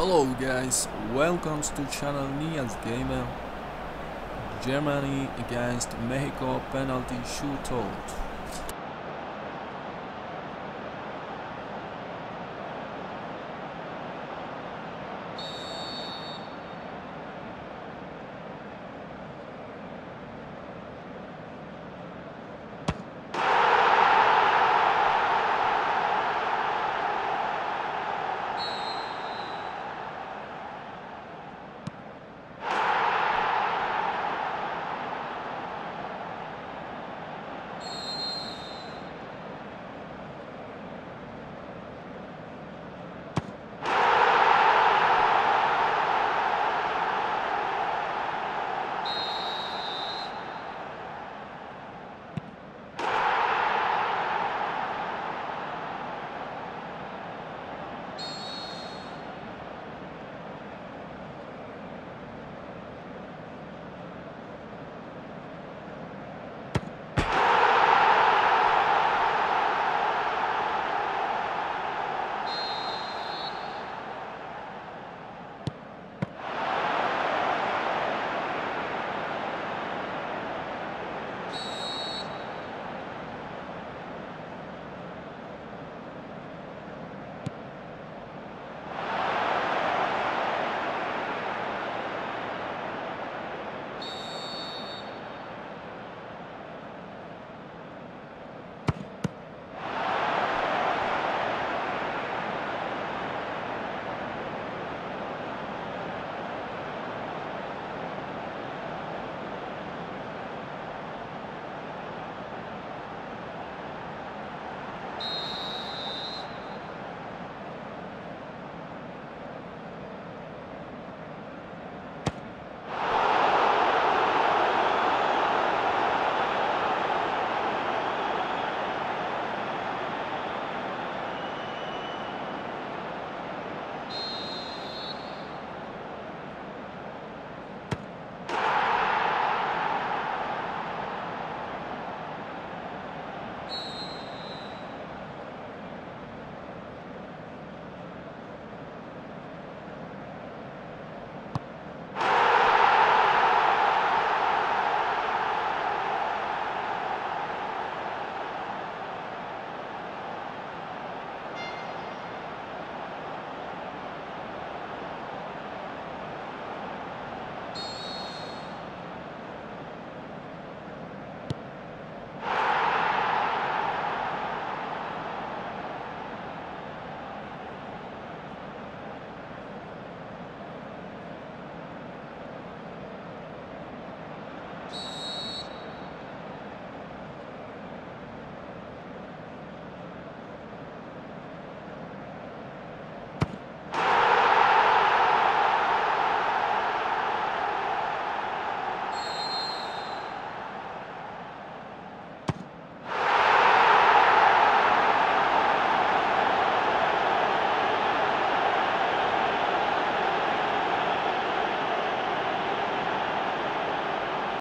Hello guys, welcome to channel Nias Gamer. Germany against Mexico penalty shootout.